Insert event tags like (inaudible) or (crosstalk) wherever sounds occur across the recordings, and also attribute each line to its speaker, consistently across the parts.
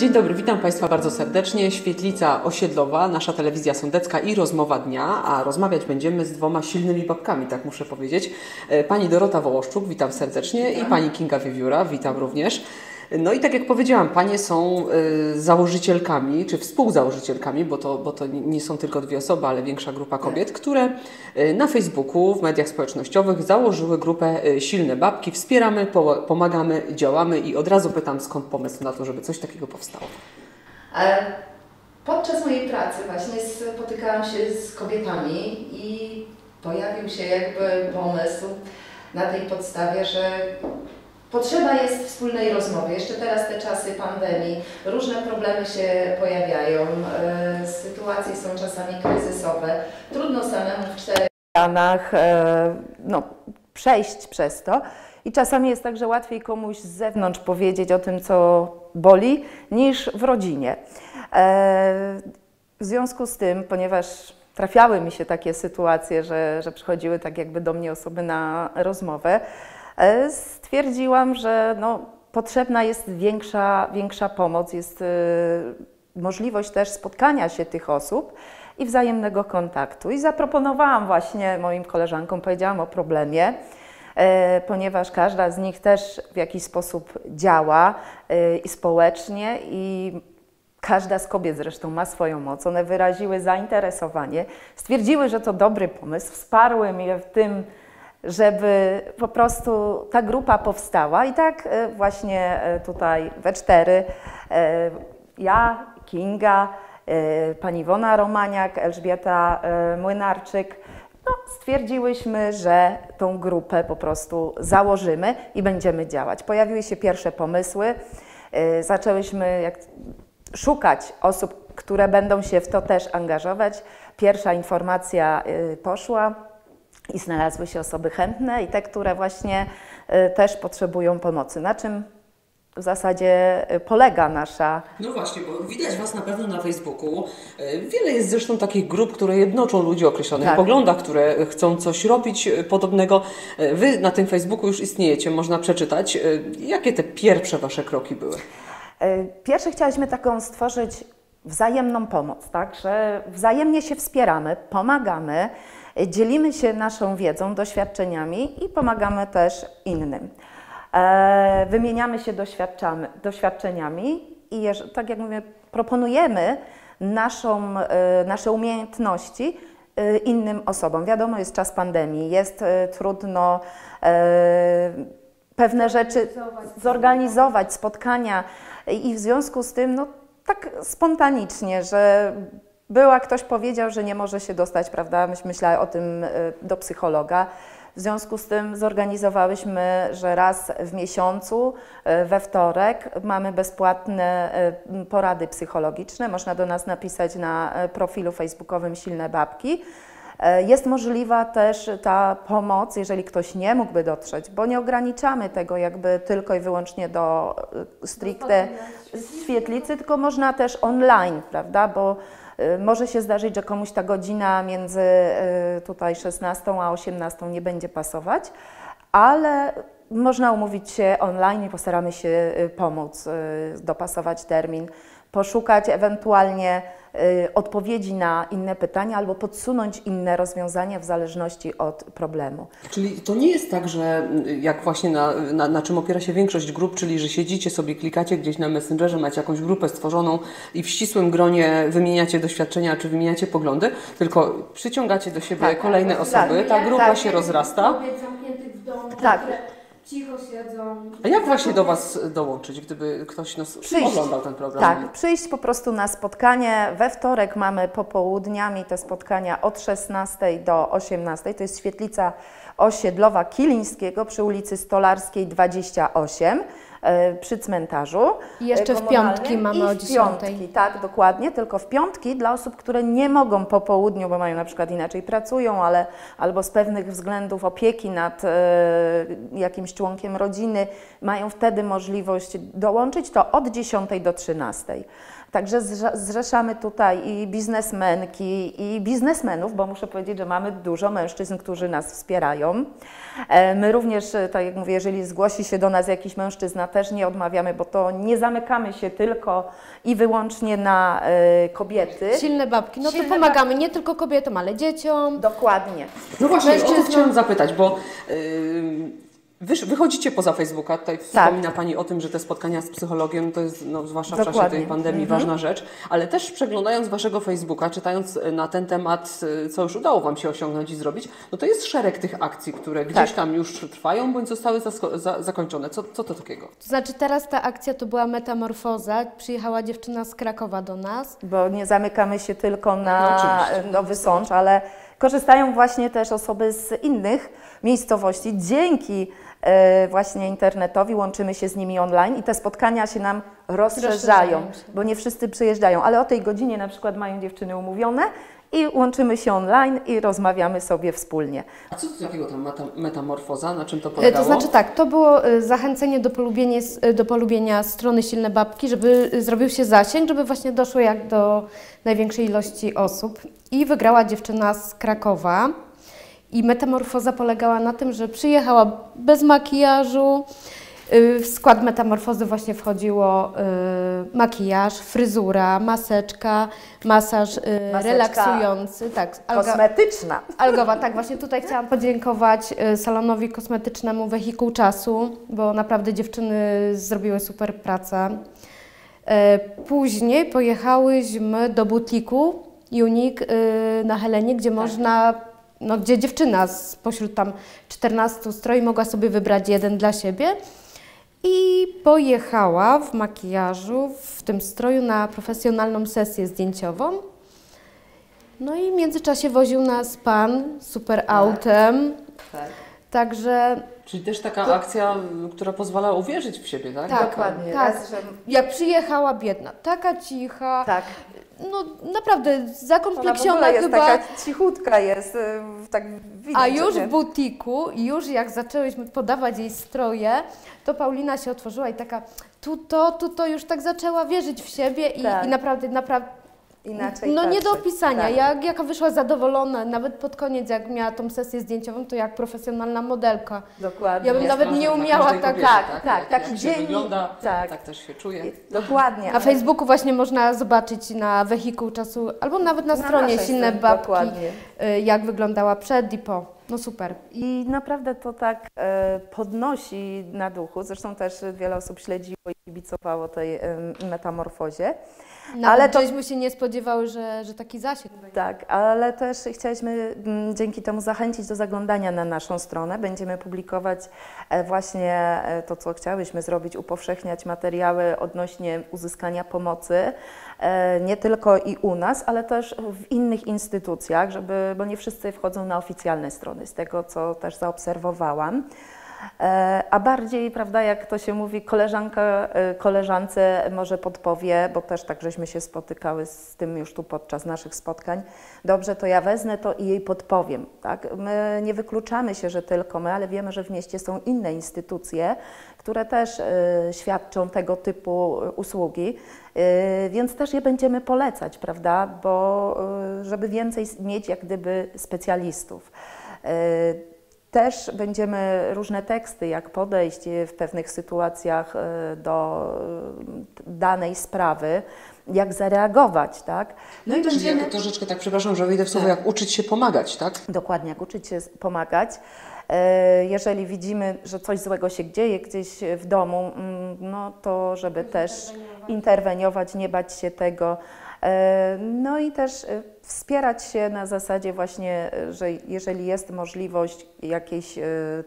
Speaker 1: Dzień dobry, witam Państwa bardzo serdecznie. Świetlica osiedlowa, nasza telewizja sądecka i rozmowa dnia, a rozmawiać będziemy z dwoma silnymi babkami, tak muszę powiedzieć. E, Pani Dorota Wołoszczuk, witam serdecznie i Pani Kinga Wiewióra, witam również. No i tak jak powiedziałam, Panie są y, założycielkami, czy współzałożycielkami, bo to, bo to nie są tylko dwie osoby, ale większa grupa kobiet, które y, na Facebooku, w mediach społecznościowych założyły grupę y, Silne Babki. Wspieramy, po, pomagamy, działamy i od razu pytam, skąd pomysł na to, żeby coś takiego powstało.
Speaker 2: Ale podczas mojej pracy właśnie spotykałam się z kobietami i pojawił się jakby pomysł na tej podstawie, że potrzeba jest wspólnej rozmowy. Jeszcze teraz te czasy pandemii, różne problemy się pojawiają, e, sytuacje są czasami kryzysowe. Trudno samemu w czterech ścianach e, no, przejść przez to. I czasami jest tak, że łatwiej komuś z zewnątrz powiedzieć o tym, co boli, niż w rodzinie. E, W związku z tym, ponieważ trafiały mi się takie sytuacje, że, że przychodziły tak jakby do mnie osoby na rozmowę, stwierdziłam, że no, potrzebna jest większa, większa pomoc, jest e, możliwość też spotkania się tych osób i wzajemnego kontaktu. I zaproponowałam właśnie moim koleżankom, powiedziałam o problemie, e, ponieważ każda z nich też w jakiś sposób działa e, i społecznie i Każda z kobiet zresztą ma swoją moc. One wyraziły zainteresowanie, stwierdziły, że to dobry pomysł, wsparły mnie w tym, żeby po prostu ta grupa powstała. I tak e, właśnie e, tutaj we cztery, e, ja, Kinga, pani Iwona Romaniak, Elżbieta Młynarczyk, no, stwierdziłyśmy, że tą grupę po prostu założymy i będziemy działać. Pojawiły się pierwsze pomysły. Zaczęłyśmy jak szukać osób, które będą się w to też angażować. Pierwsza informacja poszła i znalazły się osoby chętne i te, które właśnie y, też potrzebują pomocy. Na czym w zasadzie y, polega nasza
Speaker 1: No właśnie, bo widać Was na pewno na Facebooku. E, Wiele jest zresztą takich grup, które jednoczą ludzi o określonych
Speaker 2: Tak.
Speaker 1: poglądach, które chcą coś robić podobnego. Wy na tym Facebooku już istniejecie, można przeczytać. Jakie te pierwsze Wasze kroki były?
Speaker 2: Pierwsze chciałyśmy taką stworzyć wzajemną pomoc, tak, że wzajemnie się wspieramy, pomagamy, dzielimy się naszą wiedzą, doświadczeniami i pomagamy też innym. E, Wymieniamy się doświadczeniami i tak jak mówię, proponujemy naszą, e, nasze umiejętności e, innym osobom. Wiadomo, jest czas pandemii, jest trudno pewne rzeczy zorganizować, spotkania i w związku z tym, no tak spontanicznie, że była, ktoś powiedział, że nie może się dostać, prawda, myśmy myślały o tym e, do psychologa. W związku z tym zorganizowałyśmy, że raz w miesiącu, e, we wtorek, mamy bezpłatne e, porady psychologiczne. Można do nas napisać na profilu facebookowym Silne Babki. Jest możliwa też ta pomoc, jeżeli ktoś nie mógłby dotrzeć, bo nie ograniczamy tego jakby tylko i wyłącznie do stricte świetlicy, tylko można też online, prawda? Bo może się zdarzyć, że komuś ta godzina między e, tutaj 16 a 18 nie będzie pasować, ale można umówić się online i postaramy się e, pomóc, dopasować termin, poszukać ewentualnie e, odpowiedzi na inne pytania albo podsunąć inne rozwiązania w zależności od problemu.
Speaker 1: Czyli to nie jest tak, że mm, jak właśnie na, na, na czym opiera się większość grup, czyli że siedzicie sobie, klikacie gdzieś na Messengerze, macie jakąś grupę stworzoną i w ścisłym gronie wymieniacie doświadczenia czy wymieniacie poglądy, tylko przyciągacie do siebie
Speaker 2: Tak.
Speaker 1: kolejne osoby, ta grupa
Speaker 2: tak.
Speaker 1: się rozrasta.
Speaker 3: Domu,
Speaker 2: Tak.
Speaker 3: Cicho siedzą.
Speaker 1: A jak właśnie do Was dołączyć, gdyby ktoś nas
Speaker 2: Przyjść.
Speaker 1: oglądał ten program?
Speaker 2: Tak, przyjść po prostu na spotkanie. We wtorek mamy popołudniami te spotkania od 16 do 18. To jest świetlica osiedlowa Kilińskiego przy ulicy Stolarskiej 28 e, przy cmentarzu.
Speaker 3: I jeszcze
Speaker 2: e,
Speaker 3: w piątki mamy o
Speaker 2: w
Speaker 3: 10.
Speaker 2: piątki, tak, dokładnie, tylko w piątki dla osób, które nie mogą po południu, bo mają na przykład inaczej pracują, ale albo z pewnych względów opieki nad e, jakimś członkiem rodziny, mają wtedy możliwość dołączyć, to od 10 do 13. Także zrze- zrzeszamy tutaj i biznesmenki, i biznesmenów, bo muszę powiedzieć, że mamy dużo mężczyzn, którzy nas wspierają. E, My również, e, tak jak mówię, jeżeli zgłosi się do nas jakiś mężczyzna, też nie odmawiamy, bo to nie zamykamy się tylko i wyłącznie na e, kobiety.
Speaker 3: Silne babki. No
Speaker 2: Silne
Speaker 3: to pomagamy nie tylko kobietom, ale dzieciom.
Speaker 2: Dokładnie.
Speaker 1: No właśnie, o to chciałam zapytać, bo yy, wy, wychodzicie poza Facebooka, tutaj wspomina Pani o tym, że te spotkania z psychologiem to jest, no, zwłaszcza w czasie
Speaker 2: Dokładnie.
Speaker 1: tej pandemii,
Speaker 2: Mhm.
Speaker 1: ważna rzecz, ale też przeglądając Waszego Facebooka, czytając y, na ten temat, y, co już udało Wam się osiągnąć i zrobić, no to jest szereg tych akcji, które gdzieś
Speaker 2: Tak.
Speaker 1: tam już trwają, bądź zostały za, zakończone. Co, co to takiego?
Speaker 3: To znaczy teraz ta akcja to była metamorfoza. Przyjechała dziewczyna z Krakowa do nas.
Speaker 2: bo nie zamykamy się tylko
Speaker 1: No,
Speaker 2: na
Speaker 1: oczywiście.
Speaker 2: Nowy Sącz, ale korzystają właśnie też osoby z innych miejscowości. Dzięki e, właśnie internetowi łączymy się z nimi online i te spotkania się nam rozszerzają,
Speaker 3: Rozszerzają się.
Speaker 2: bo nie wszyscy przyjeżdżają, ale o tej godzinie na przykład mają dziewczyny umówione i łączymy się online i rozmawiamy sobie wspólnie.
Speaker 1: A co to takiego tam meta, metamorfoza? Na czym to
Speaker 3: E,
Speaker 1: polegało?
Speaker 3: To znaczy tak, to było e, zachęcenie do, polubienia, do polubienia strony Silne Babki, żeby e, zrobił się zasięg, żeby właśnie doszło jak do największej ilości osób. I wygrała dziewczyna z Krakowa. I metamorfoza polegała na tym, że przyjechała bez makijażu. Y, W skład metamorfozy właśnie wchodziło y, makijaż, fryzura, maseczka, masaż y,
Speaker 2: Maseczka
Speaker 3: relaksujący. Tak, alga-
Speaker 2: Kosmetyczna.
Speaker 3: Algowa, tak, właśnie tutaj chciałam podziękować salonowi kosmetycznemu Wehikuł Czasu, bo naprawdę dziewczyny zrobiły super pracę. Później pojechałyśmy do butiku Unik y, na Helenie, gdzie można, no gdzie dziewczyna spośród tam 14 stroi mogła sobie wybrać jeden dla siebie. I pojechała w makijażu, w tym stroju na profesjonalną sesję zdjęciową. No i w międzyczasie woził nas pan super autem.
Speaker 2: Tak.
Speaker 3: Także
Speaker 1: Czyli też taka akcja, y, która pozwala uwierzyć w siebie, tak?
Speaker 3: Tak.
Speaker 2: Dokładnie.
Speaker 3: tak.
Speaker 2: Raz, że,
Speaker 3: jak przyjechała biedna, taka cicha,
Speaker 2: tak.
Speaker 3: no naprawdę
Speaker 2: Ona w
Speaker 3: zakompleksiona
Speaker 2: ogóle jest
Speaker 3: chyba.
Speaker 2: taka cichutka jest, y, tak widać.
Speaker 3: A już w butiku, już jak zaczęłyśmy podawać jej stroje, to Paulina się otworzyła i taka tu to, tu to, już tak zaczęła wierzyć w siebie i,
Speaker 2: Tak.
Speaker 3: i naprawdę, naprawdę,
Speaker 2: Inaczej
Speaker 3: no nie do opisania.
Speaker 2: Tak.
Speaker 3: Jak, jaka wyszła zadowolona, nawet pod koniec jak miała tą sesję zdjęciową, to jak profesjonalna modelka.
Speaker 2: Dokładnie.
Speaker 3: Ja bym
Speaker 1: Jest
Speaker 3: nawet nie umiała tak-
Speaker 1: kobiety,
Speaker 2: tak, tak,
Speaker 1: Jak,
Speaker 2: taki
Speaker 1: jak
Speaker 2: dzień-
Speaker 1: się wygląda,
Speaker 2: tak.
Speaker 1: tak też się czuje.
Speaker 2: Dokładnie.
Speaker 3: Na Facebooku właśnie można zobaczyć na wehikuł czasu, albo nawet na
Speaker 2: Na
Speaker 3: stronie Silne Babki,
Speaker 2: dokładnie.
Speaker 3: y, jak wyglądała przed i po. No super.
Speaker 2: I naprawdę to tak e, podnosi na duchu. Zresztą też wiele osób śledziło i kibicowało tej e, metamorfozie.
Speaker 3: Nawet
Speaker 2: Ale
Speaker 3: ale
Speaker 2: to-
Speaker 3: się nie spodziewały, że, że taki zasięg będzie.
Speaker 2: Tak, ale też chcieliśmy mm, dzięki temu zachęcić do zaglądania na naszą stronę. Będziemy publikować e, właśnie e, to, co chciałyśmy zrobić, upowszechniać materiały odnośnie uzyskania pomocy, nie tylko i u nas, ale też w innych instytucjach, żeby, bo nie wszyscy wchodzą na oficjalne strony, z tego, co też zaobserwowałam. E, A bardziej, prawda, jak to się mówi, koleżanka e, koleżance może podpowie, bo też tak żeśmy się spotykały z tym już tu podczas naszych spotkań. Dobrze, to ja wezmę to i jej podpowiem. Tak? My nie wykluczamy się, że tylko my, ale wiemy, że w mieście są inne instytucje, które też e, świadczą tego typu usługi, więc też je będziemy polecać, prawda, bo żeby więcej mieć jak gdyby specjalistów. Też będziemy różne teksty, jak podejść w pewnych sytuacjach e, do e, danej sprawy, jak zareagować, tak?
Speaker 1: No i Czyli jak troszeczkę, tak przepraszam, że wyjdę w słowo, jak uczyć się pomagać, tak?
Speaker 2: Dokładnie, jak uczyć się pomagać. E, Jeżeli widzimy, że coś złego się dzieje gdzieś w domu, mm, no to żeby też interweniować, nie bać się tego. E, No i też e, wspierać się na zasadzie właśnie, e, że jeżeli jest możliwość jakiejś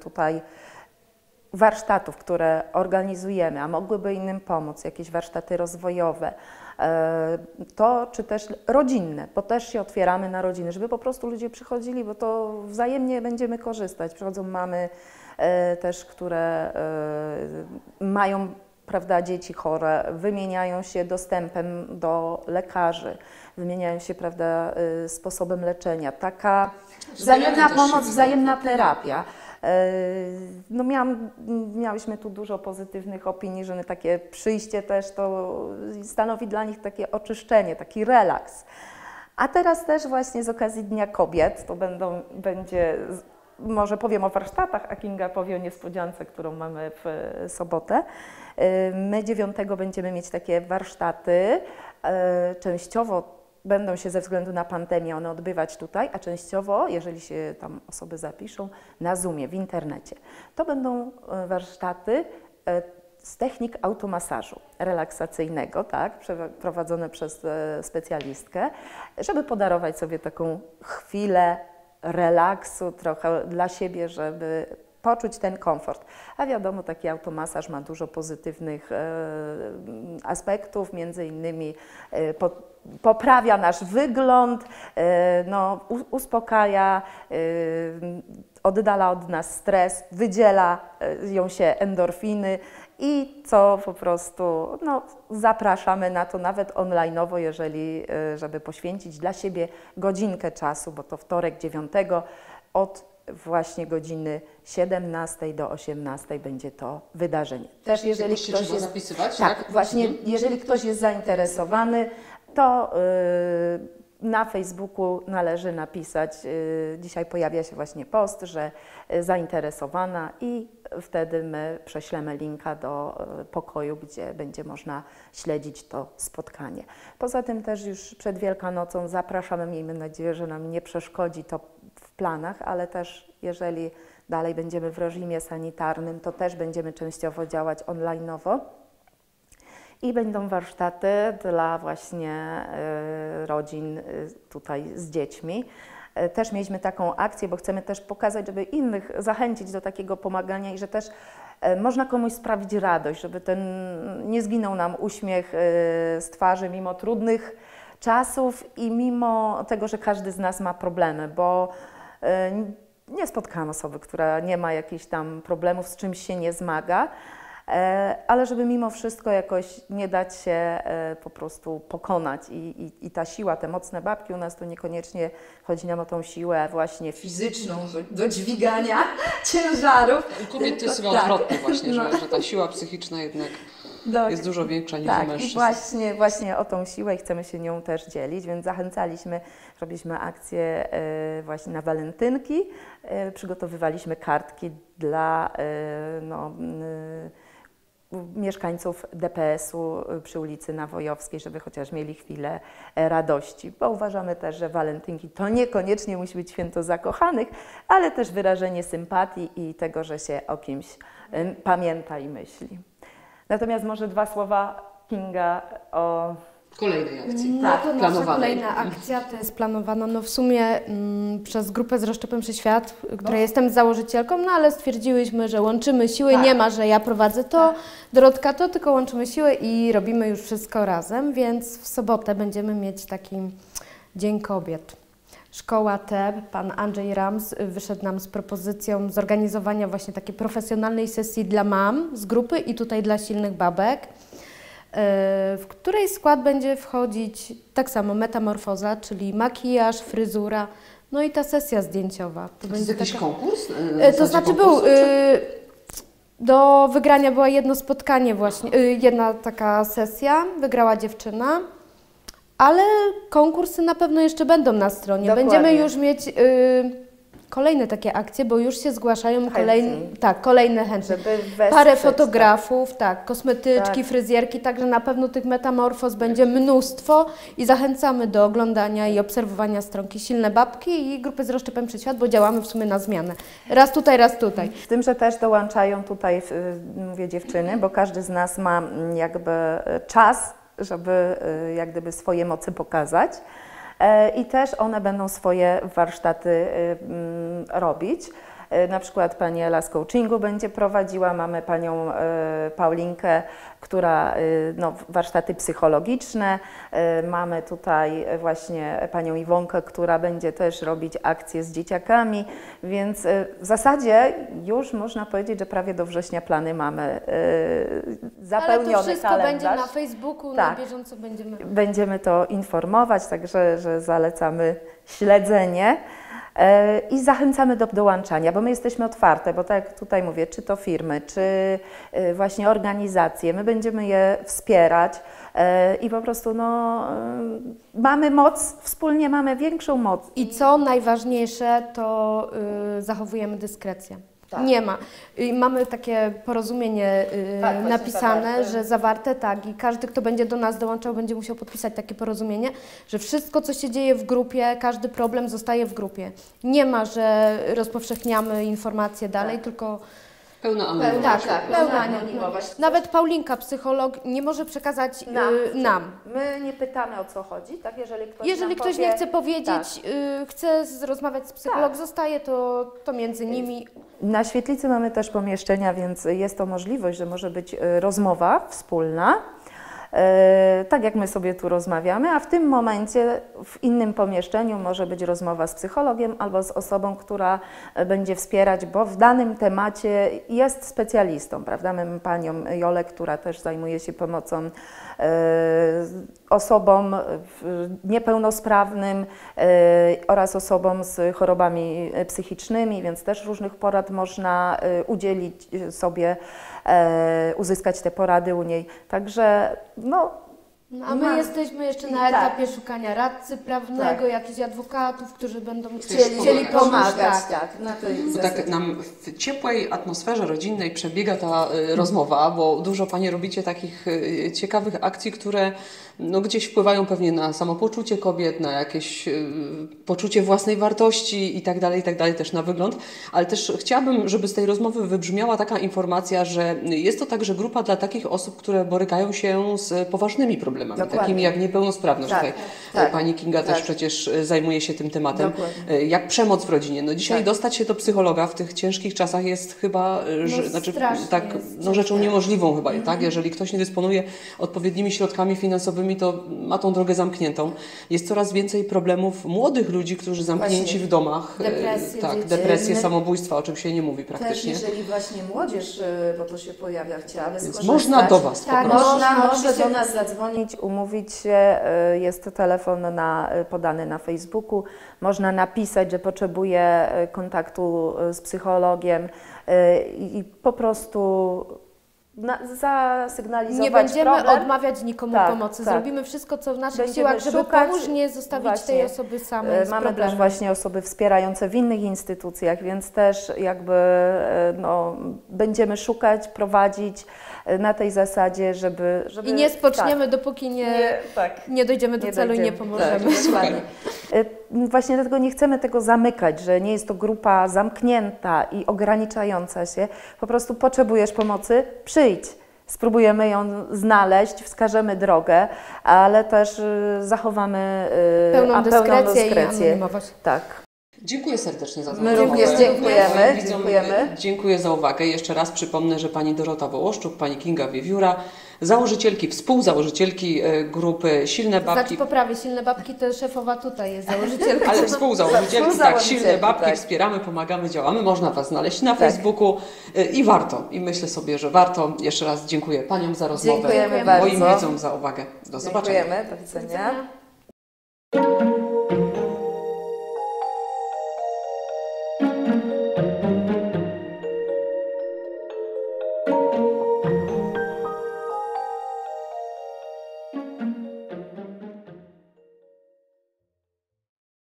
Speaker 2: tutaj warsztatów, które organizujemy, a mogłyby innym pomóc, jakieś warsztaty rozwojowe, to czy też rodzinne, bo też się otwieramy na rodziny, żeby po prostu ludzie przychodzili, bo to wzajemnie będziemy korzystać. Przychodzą mamy też, które mają prawda, dzieci chore, wymieniają się dostępem do lekarzy, wymieniają się prawda, e, sposobem leczenia. Taka wzajemna pomoc, wzajemna terapia. E, No miałam, miałyśmy tu dużo pozytywnych opinii, że takie przyjście też to stanowi dla nich takie oczyszczenie, taki relaks. A teraz też właśnie z okazji Dnia Kobiet, to będą, będzie, może powiem o warsztatach, a Kinga powie o niespodziance, którą mamy w e, sobotę. E, My dziewiątego będziemy mieć takie warsztaty, e, częściowo będą się ze względu na pandemię one odbywać tutaj, a częściowo, jeżeli się tam osoby zapiszą, na Zoomie, w internecie. To będą warsztaty z technik automasażu relaksacyjnego, tak, prowadzone przez specjalistkę, żeby podarować sobie taką chwilę relaksu trochę dla siebie, żeby poczuć ten komfort. A wiadomo, taki automasaż ma dużo pozytywnych e, aspektów, między innymi e, po, poprawia nasz wygląd, e, no, uspokaja, oddala od nas stres, wydziela ją się endorfiny i co po prostu no, zapraszamy na to nawet online'owo, jeżeli, e, żeby poświęcić dla siebie godzinkę czasu, bo to wtorek 9 od właśnie godziny 17 do 18 będzie to wydarzenie. Też jeżeli ktoś jest
Speaker 1: zapisywać,
Speaker 2: tak,
Speaker 1: tak?
Speaker 2: właśnie, jeżeli ktoś jest zainteresowany, to y, na Facebooku należy napisać, y, dzisiaj pojawia się właśnie post, że y, zainteresowana i wtedy my prześlemy linka do y, pokoju, gdzie będzie można śledzić to spotkanie. Poza tym też już przed Wielkanocą zapraszamy, miejmy nadzieję, że nam nie przeszkodzi to w planach, ale też jeżeli dalej będziemy w reżimie sanitarnym, to też będziemy częściowo działać online'owo. I będą warsztaty dla właśnie e, rodzin e, tutaj z dziećmi. E, Też mieliśmy taką akcję, bo chcemy też pokazać, żeby innych zachęcić do takiego pomagania i że też można komuś sprawić radość, żeby ten nie zginął nam uśmiech z twarzy mimo trudnych czasów i mimo tego, że każdy z nas ma problemy, bo nie spotkałam osoby, która nie ma jakichś tam problemów, z czymś się nie zmaga. E, ale żeby mimo wszystko jakoś nie dać się e, po prostu pokonać i, i, i ta siła, te mocne babki u nas to niekoniecznie chodzi nam o tą siłę właśnie fizyczną do, do dźwigania (laughs) ciężarów.
Speaker 1: U kobiet to jest chyba
Speaker 2: tak.
Speaker 1: odwrotnie właśnie,
Speaker 2: No.
Speaker 1: że, że ta siła psychiczna jednak
Speaker 2: Tak.
Speaker 1: jest dużo większa niż u
Speaker 2: Tak, i
Speaker 1: mężczyzn.
Speaker 2: właśnie, właśnie o tą siłę i chcemy się nią też dzielić, więc zachęcaliśmy, robiliśmy akcję e, właśnie na walentynki, e, przygotowywaliśmy kartki dla no, mieszkańców DPS-u przy ulicy Nawojowskiej, żeby chociaż mieli chwilę e, radości, bo uważamy też, że walentynki to niekoniecznie musi być święto zakochanych, ale też wyrażenie sympatii i tego, że się o kimś e, pamięta i myśli. Natomiast może dwa słowa Kinga o
Speaker 1: Kolejnej akcji.
Speaker 3: No to nasza
Speaker 1: planowanej.
Speaker 3: kolejna akcja to jest planowana no w sumie mm, przez grupę z Rozszczepem przy Świat, której jestem założycielką, no ale stwierdziłyśmy, że łączymy siły,
Speaker 2: Tak.
Speaker 3: nie ma, że ja prowadzę to, Dorotka to, tylko łączymy siły i robimy już wszystko razem, więc w sobotę będziemy mieć taki Dzień Kobiet. Szkoła TEB, pan Andrzej Rams wyszedł nam z propozycją zorganizowania właśnie takiej profesjonalnej sesji dla mam z grupy i tutaj dla silnych babek. E, w której skład będzie wchodzić tak samo metamorfoza, czyli makijaż, fryzura, no i ta sesja zdjęciowa. To
Speaker 1: To jest jakiś
Speaker 3: taka-
Speaker 1: konkurs? E,
Speaker 3: E, To znaczy był,
Speaker 1: czy-
Speaker 3: do wygrania była jedno spotkanie właśnie, jedna taka sesja, wygrała dziewczyna, ale konkursy na pewno jeszcze będą na stronie.
Speaker 2: Dokładnie.
Speaker 3: Będziemy już mieć kolejne takie akcje, bo już się zgłaszają kolejne, tak, kolejne chętne. Parę fotografów, tak, kosmetyczki,
Speaker 2: Tak.
Speaker 3: fryzjerki, także na pewno tych metamorfoz będzie mnóstwo i zachęcamy do oglądania i obserwowania stronki Silne Babki i grupy z rozszczepem przy świat, bo działamy w sumie na zmianę. Raz tutaj, raz tutaj.
Speaker 2: Z tym, że też dołączają tutaj, mówię dziewczyny, bo każdy z nas ma mm, jakby czas, żeby y, jak gdyby swoje mocy pokazać. E, I też one będą swoje warsztaty y, mm, robić. E, Na przykład pani Ela z coachingu będzie prowadziła, mamy panią e, Paulinkę, która y, no, warsztaty psychologiczne, E, mamy tutaj właśnie panią Iwonkę, która będzie też robić akcje z dzieciakami, więc e, w zasadzie już można powiedzieć, że prawie do września plany mamy e, zapełniony
Speaker 3: Ale to wszystko
Speaker 2: kalendarz.
Speaker 3: będzie na Facebooku,
Speaker 2: Tak.
Speaker 3: na bieżąco będziemy.
Speaker 2: Będziemy to informować, także że zalecamy śledzenie. E, I zachęcamy do dołączania, bo my jesteśmy otwarte, bo tak jak tutaj mówię, czy to firmy, czy e, właśnie organizacje, my będziemy je wspierać e, i po prostu no, mamy moc, wspólnie mamy większą moc.
Speaker 3: I co najważniejsze, to zachowujemy dyskrecję.
Speaker 4: Tak.
Speaker 3: Nie ma. I mamy takie porozumienie y,
Speaker 4: Tak, właśnie
Speaker 3: napisane,
Speaker 4: zawarte.
Speaker 3: że zawarte tak i każdy, kto będzie do nas dołączał, będzie musiał podpisać takie porozumienie, że wszystko, co się dzieje w grupie, każdy problem zostaje w grupie. Nie ma, że rozpowszechniamy informacje dalej, tylko
Speaker 1: Pełna anonimowość.
Speaker 4: tak,
Speaker 3: pełna
Speaker 4: pełna
Speaker 3: anonimowość. Nawet Paulinka, psycholog, nie może przekazać
Speaker 2: Nam.
Speaker 3: y, nam.
Speaker 2: My nie pytamy o co chodzi, tak? Jeżeli ktoś,
Speaker 3: Jeżeli
Speaker 2: nam
Speaker 3: ktoś
Speaker 2: powie,
Speaker 3: nie chce powiedzieć, y, chce z- rozmawiać z psycholog,
Speaker 2: Tak.
Speaker 3: zostaje to, to między nimi.
Speaker 2: Na świetlicy mamy też pomieszczenia, więc jest to możliwość, że może być e, rozmowa wspólna. E, Tak jak my sobie tu rozmawiamy, a w tym momencie w innym pomieszczeniu może być rozmowa z psychologiem albo z osobą, która e, będzie wspierać, bo w danym temacie jest specjalistą, prawda? Mamy panią Jolę, która też zajmuje się pomocą osobom w- niepełnosprawnym e, oraz osobom z chorobami e, psychicznymi, więc też różnych porad można e, udzielić e, sobie, e, uzyskać te porady u niej. Także no,
Speaker 3: No, a my
Speaker 2: Ma-
Speaker 3: jesteśmy jeszcze na
Speaker 2: tak.
Speaker 3: etapie szukania radcy prawnego,
Speaker 2: Tak.
Speaker 3: jakichś adwokatów, którzy będą
Speaker 4: Chcieli, chcieli
Speaker 1: pomagać.
Speaker 4: pomagać, tak. Na tej
Speaker 1: Bo
Speaker 4: zasadzie.
Speaker 1: tak nam w ciepłej atmosferze rodzinnej przebiega ta y, rozmowa, bo dużo Panie robicie takich y, ciekawych akcji, które no, gdzieś wpływają pewnie na samopoczucie kobiet, na jakieś y, poczucie własnej wartości i tak dalej, i tak dalej, też na wygląd. Ale też chciałabym, żeby z tej rozmowy wybrzmiała taka informacja, że jest to także grupa dla takich osób, które borykają się z poważnymi problemami,
Speaker 4: Dokładnie.
Speaker 1: takimi jak niepełnosprawność.
Speaker 4: Tak,
Speaker 1: Tutaj
Speaker 4: tak,
Speaker 1: y, Pani Kinga też
Speaker 4: tak.
Speaker 1: przecież y, zajmuje się tym tematem.
Speaker 4: Dokładnie.
Speaker 1: Y, Jak przemoc w rodzinie. No dzisiaj
Speaker 4: Tak.
Speaker 1: dostać się do psychologa w tych ciężkich czasach jest chyba y, że,
Speaker 3: No
Speaker 1: znaczy, tak,
Speaker 3: jest
Speaker 1: no, rzeczą niemożliwą chyba,
Speaker 4: Mhm.
Speaker 1: tak? Jeżeli ktoś nie dysponuje odpowiednimi środkami finansowymi, to ma tą drogę zamkniętą. Jest coraz więcej problemów młodych ludzi, którzy zamknięci
Speaker 4: Właśnie.
Speaker 1: w domach.
Speaker 3: Depresje,
Speaker 1: tak,
Speaker 3: dzieci.
Speaker 1: depresje,
Speaker 4: My-
Speaker 1: samobójstwa, o czym się nie mówi
Speaker 4: Też
Speaker 1: praktycznie.
Speaker 4: jeżeli właśnie młodzież, bo to się pojawia, chciałaby skorzystać.
Speaker 1: można do Was
Speaker 3: Tak,
Speaker 1: po prostu.
Speaker 4: Można,
Speaker 3: Można,
Speaker 4: do nas zadzwonić.
Speaker 2: Umówić się, y, jest telefon na, y, podany na Facebooku, można napisać, że potrzebuje y, kontaktu z psychologiem i po prostu na, zasygnalizować
Speaker 3: Nie będziemy
Speaker 2: problem.
Speaker 3: odmawiać nikomu
Speaker 2: Tak,
Speaker 3: pomocy.
Speaker 2: tak.
Speaker 3: Zrobimy wszystko, co w naszych
Speaker 2: Będziemy
Speaker 3: siłach, żeby
Speaker 2: szukać
Speaker 3: pomóc, nie zostawić
Speaker 2: właśnie,
Speaker 3: tej osoby samej
Speaker 2: E,
Speaker 3: z
Speaker 2: Mamy
Speaker 3: problemem.
Speaker 2: też właśnie osoby wspierające w innych instytucjach, więc też jakby e, no, będziemy szukać, prowadzić e, na tej zasadzie, żeby... żeby
Speaker 3: I nie spoczniemy, dopóki
Speaker 2: Tak,
Speaker 3: nie,
Speaker 2: nie, tak.
Speaker 3: nie dojdziemy do
Speaker 2: Nie
Speaker 3: celu i nie
Speaker 2: dojdziemy.
Speaker 3: pomożemy.
Speaker 4: Tak, (laughs)
Speaker 2: Właśnie dlatego nie chcemy tego zamykać, że nie jest to grupa zamknięta i ograniczająca się. Po prostu potrzebujesz pomocy, przyjdź. Spróbujemy ją znaleźć, wskażemy drogę, ale też y, zachowamy y,
Speaker 3: Pełną
Speaker 2: a
Speaker 3: dyskrecję.
Speaker 2: Tak.
Speaker 1: Dziękuję serdecznie za tę
Speaker 4: My również dziękujemy,
Speaker 1: widzom,
Speaker 2: dziękujemy.
Speaker 1: Dziękuję za uwagę. Jeszcze raz przypomnę, że pani Dorota Wołoszczuk, pani Kinga Wiewióra, założycielki, współzałożycielki e, grupy Silne Babki,
Speaker 3: Znaczy poprawię, silne babki to szefowa tutaj jest założycielką.
Speaker 1: ale współzałożycielki, tak, Silne Babki,
Speaker 2: tak.
Speaker 1: wspieramy, pomagamy, działamy. Można Was znaleźć na
Speaker 2: Tak.
Speaker 1: Facebooku e, i warto. I myślę sobie, że warto. Jeszcze raz dziękuję Paniom za rozmowę.
Speaker 2: Dziękujemy
Speaker 3: Dziękujemy
Speaker 1: Moim
Speaker 2: bardzo.
Speaker 1: widzom za uwagę. Do zobaczenia.
Speaker 2: Dziękujemy, do
Speaker 3: widzenia.